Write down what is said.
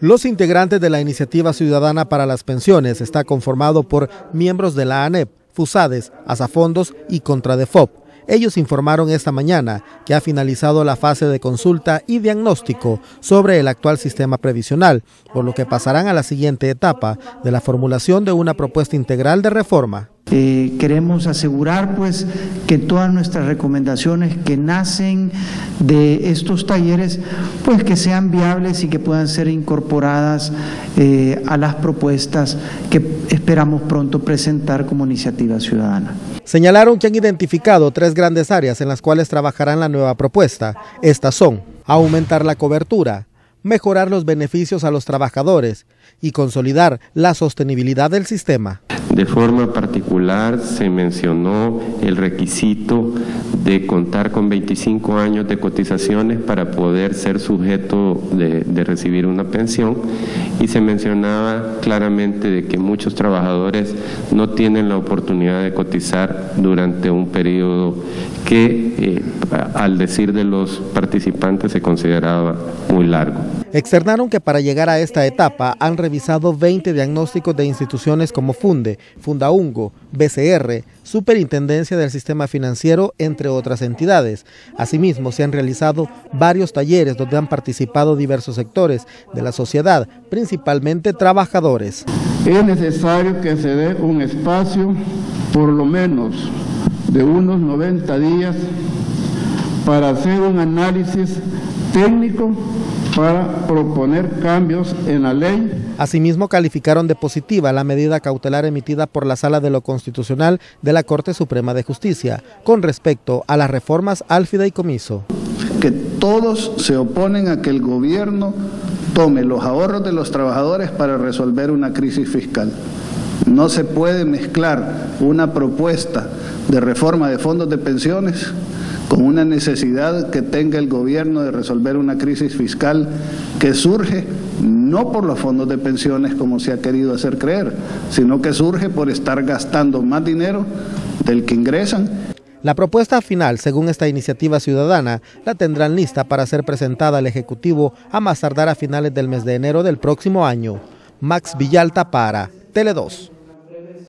Los integrantes de la Iniciativa Ciudadana para las Pensiones está conformado por miembros de la ANEP, FUSADES, ASAFONDOS y CONTRADEFOP. Ellos informaron esta mañana que ha finalizado la fase de consulta y diagnóstico sobre el actual sistema previsional, por lo que pasarán a la siguiente etapa de la formulación de una propuesta integral de reforma. Eh, queremos asegurar pues que todas nuestras recomendaciones que nacen de estos talleres pues que sean viables y que puedan ser incorporadas eh, a las propuestas que esperamos pronto presentar como iniciativa ciudadana. Señalaron que han identificado tres grandes áreas en las cuales trabajarán la nueva propuesta. Estas son aumentar la cobertura, mejorar los beneficios a los trabajadores y consolidar la sostenibilidad del sistema. De forma particular se mencionó el requisito de contar con 25 años de cotizaciones para poder ser sujeto de, recibir una pensión y se mencionaba claramente de que muchos trabajadores no tienen la oportunidad de cotizar durante un periodo que eh, al decir de los participantes se consideraba muy largo. Externaron que para llegar a esta etapa han revisado 20 diagnósticos de instituciones como Funde, Fundaungo, BCR, Superintendencia del Sistema Financiero, entre otras entidades. Asimismo, se han realizado varios talleres donde han participado diversos sectores de la sociedad, principalmente trabajadores. Es necesario que se dé un espacio, por lo menos de unos 90 días, para hacer un análisis técnico para proponer cambios en la ley. Asimismo, calificaron de positiva la medida cautelar emitida por la Sala de lo Constitucional de la Corte Suprema de Justicia con respecto a las reformas al fideicomiso. Que todos se oponen a que el gobierno tome los ahorros de los trabajadores para resolver una crisis fiscal. No se puede mezclar una propuesta de reforma de fondos de pensiones con una necesidad que tenga el gobierno de resolver una crisis fiscal que surge no por los fondos de pensiones como se ha querido hacer creer, sino que surge por estar gastando más dinero del que ingresan. La propuesta final, según esta iniciativa ciudadana, la tendrán lista para ser presentada al Ejecutivo a más tardar a finales del mes de enero del próximo año. Max Villalta para Tele 2.